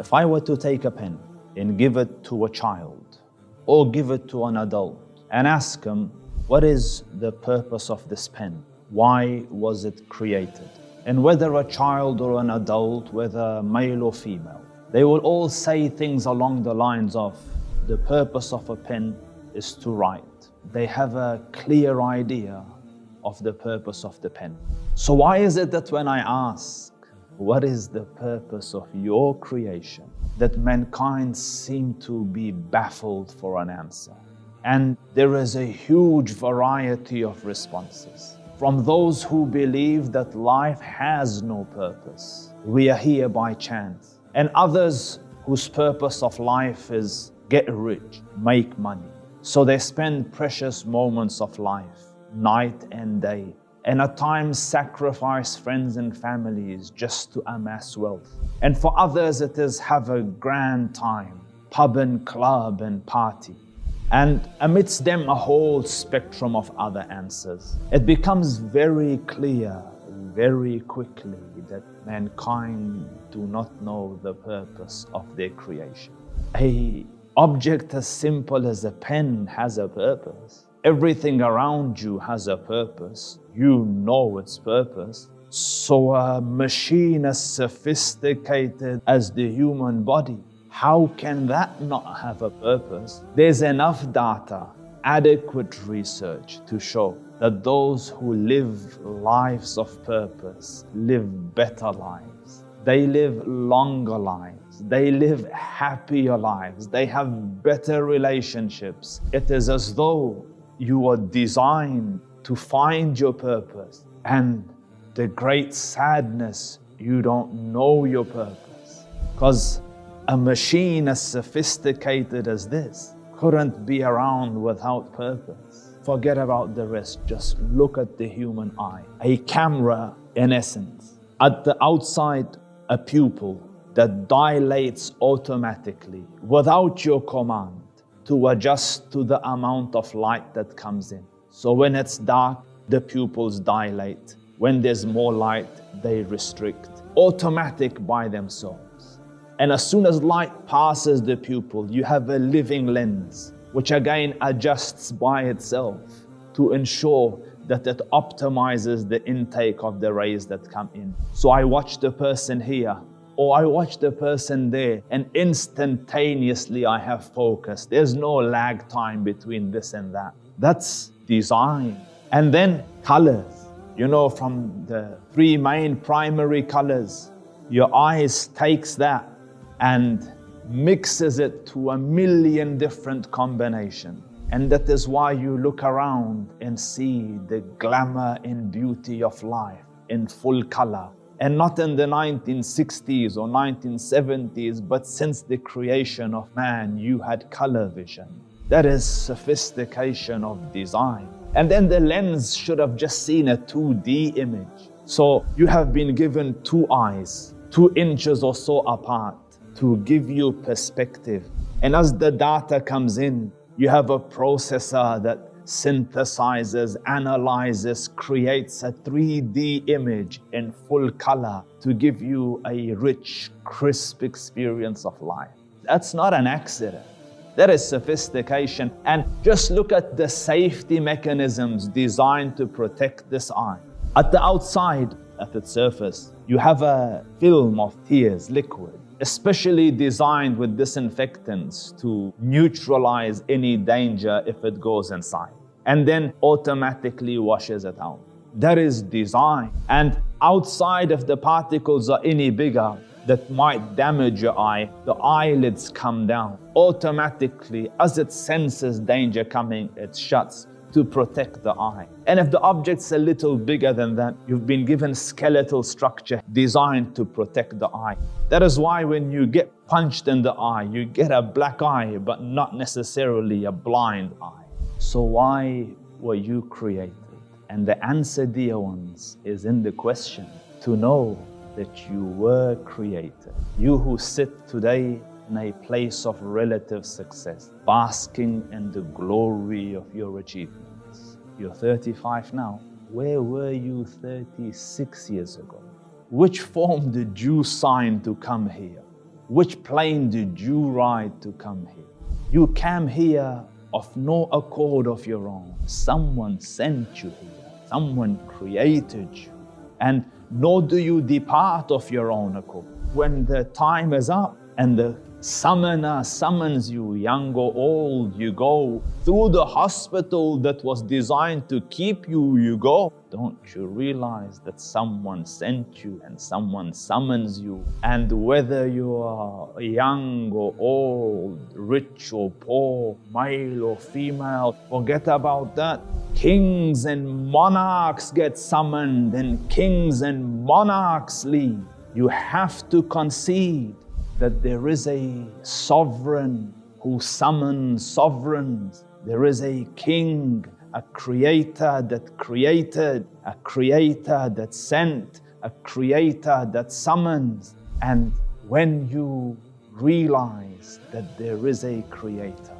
If I were to take a pen and give it to a child or give it to an adult and ask him, what is the purpose of this pen? Why was it created? And whether a child or an adult, whether male or female, they will all say things along the lines of the purpose of a pen is to write. They have a clear idea of the purpose of the pen. So, why is it that when I ask, what is the purpose of your creation, that mankind seem to be baffled for an answer? And there is a huge variety of responses. From those who believe that life has no purpose, we are here by chance, and others whose purpose of life is get rich, make money. So they spend precious moments of life, night and day, and at times sacrifice friends and families just to amass wealth. And for others, it is have a grand time, pub and club and party. And amidst them, a whole spectrum of other answers. It becomes very clear very quickly that mankind do not know the purpose of their creation. A object as simple as a pen has a purpose. Everything around you has a purpose. You know its purpose. So a machine as sophisticated as the human body how can that not have a purpose? There's enough data, adequate research to show that those who live lives of purpose live better lives. They live longer lives. They live happier lives. They have better relationships. It is as though you are designed to find your purpose. And the great sadness, you don't know your purpose. Because a machine as sophisticated as this couldn't be around without purpose. Forget about the rest, just look at the human eye. A camera, in essence, at the outside, a pupil that dilates automatically without your command to adjust to the amount of light that comes in. So when it's dark, the pupils dilate. When there's more light, they restrict. Automatic by themselves. And as soon as light passes the pupil, you have a living lens, which again adjusts by itself to ensure that it optimizes the intake of the rays that come in. So I watch the person here, or I watch the person there, and instantaneously I have focus. There's no lag time between this and that. That's design. And then colors. You know, from the three main primary colors, your eyes takes that and mixes it to a million different combinations. And that is why you look around and see the glamour and beauty of life in full color. And not in the 1960s or 1970s, but since the creation of man, you had color vision. That is sophistication of design. And then the lens should have just seen a 2D image. So you have been given two eyes, two inches or so apart to give you perspective. And as the data comes in, you have a processor that synthesizes, analyzes, creates a 3D image in full color to give you a rich, crisp experience of life. That's not an accident. That is sophistication. And just look at the safety mechanisms designed to protect this eye. At the outside, at its surface, you have a film of tears, liquid especially designed with disinfectants to neutralize any danger if it goes inside, and then automatically washes it out. That is design. And outside if the particles are any bigger, that might damage your eye, the eyelids come down. Automatically, as it senses danger coming, it shuts to protect the eye. And if the object's a little bigger than that, you've been given skeletal structure designed to protect the eye. That is why when you get punched in the eye, you get a black eye, but not necessarily a blind eye. So why were you created? And the answer, dear ones, is in the question to know that you were created. You who sit today in a place of relative success, basking in the glory of your achievements. You're 35 now. Where were you 36 years ago? Which form did you sign to come here? Which plane did you ride to come here? You came here of no accord of your own. Someone sent you here, someone created you. And nor do you depart of your own accord. When the time is up and the summoner summons you, young or old, you go through the hospital that was designed to keep you, you go. Don't you realize that someone sent you and someone summons you? And whether you are young or old, rich or poor, male or female, forget about that. Kings and monarchs get summoned, and kings and monarchs leave. You have to concede that there is a sovereign who summons sovereigns. There is a king, a creator that created, a creator that sent, a creator that summons. And when you realize that there is a creator,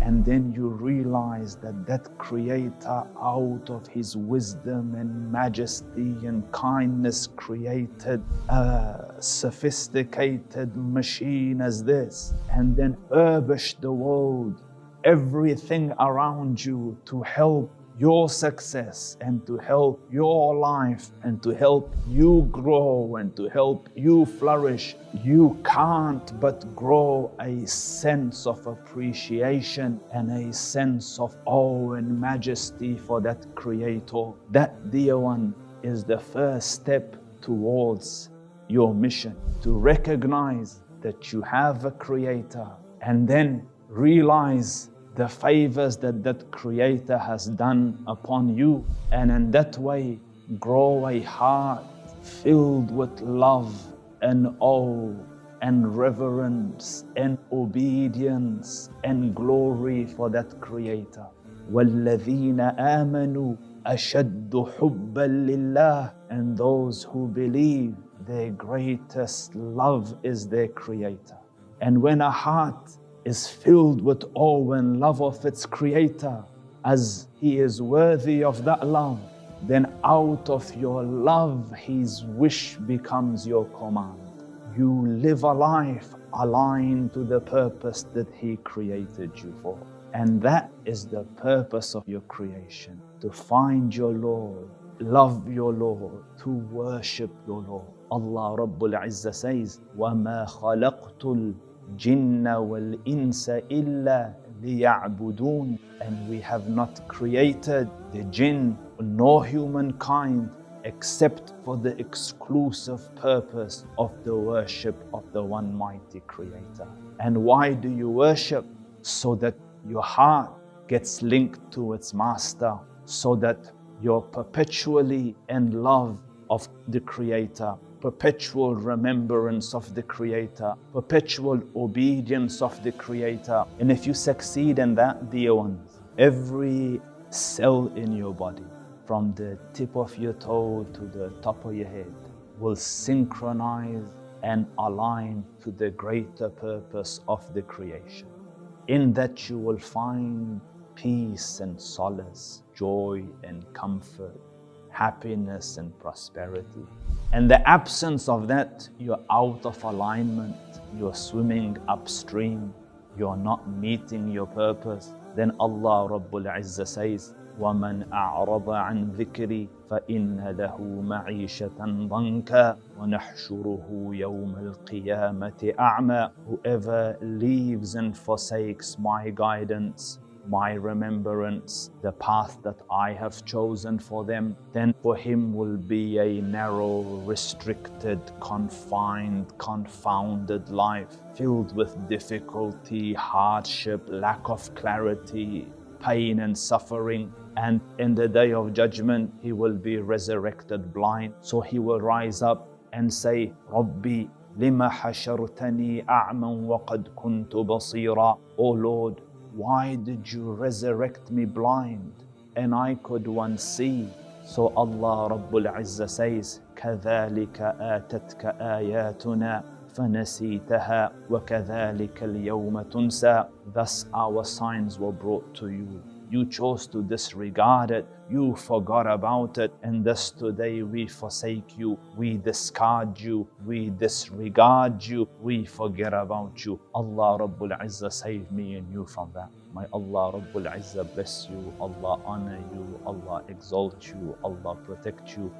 and then you realize that that creator out of his wisdom and majesty and kindness created a sophisticated machine as this and then furbished the world everything around you to help your success and to help your life and to help you grow and to help you flourish, you can't but grow a sense of appreciation and a sense of awe and majesty for that Creator. That, dear one, is the first step towards your mission to recognize that you have a Creator and then realize the favors that that Creator has done upon you, and in that way grow a heart filled with love and awe and reverence and obedience and glory for that Creator. والذين آمنوا أشد حبا لله and those who believe their greatest love is their Creator. And when a heart is filled with awe and love of its creator as he is worthy of that love, then out of your love, his wish becomes your command. You live a life aligned to the purpose that he created you for. And that is the purpose of your creation to find your Lord, love your Lord, to worship your Lord. Allah Rabbul Izzah says, وَمَا خَلَقْتُ jinna wal insa illa liya'budun. And we have not created the jinn nor humankind except for the exclusive purpose of the worship of the One Mighty Creator. And why do you worship? So that your heart gets linked to its Master, so that you're perpetually in love of the Creator perpetual remembrance of the Creator, perpetual obedience of the Creator. And if you succeed in that, dear ones, every cell in your body, from the tip of your toe to the top of your head, will synchronize and align to the greater purpose of the creation. In that you will find peace and solace, joy and comfort, happiness and prosperity. And the absence of that, you're out of alignment, you're swimming upstream, you're not meeting your purpose. Then Allah Rabbul Izzah says, ومن أعرض عن ذكري فإن له معيشة ضنكا ونحشره يوم القيامة أعمى Whoever leaves and forsakes my guidance my remembrance, the path that I have chosen for them, then for him will be a narrow, restricted, confined, confounded life filled with difficulty, hardship, lack of clarity, pain and suffering. And in the day of judgment, he will be resurrected blind. So he will rise up and say, Rabbi, لما حشرتني أعمى وقد كنت بصيرا. O Lord, why did you resurrect me blind and I could once see? So Allah Rabbul Izzah says, كذلك آتتك آياتنا فنسيتها وكذلك اليوم تنسى Thus our signs were brought to you you chose to disregard it. You forgot about it. And thus today we forsake you. We discard you. We disregard you. We forget about you. Allah Rabbul Izzah save me and you from that. May Allah Rabbul Izzah bless you. Allah honor you. Allah exalt you. Allah protect you.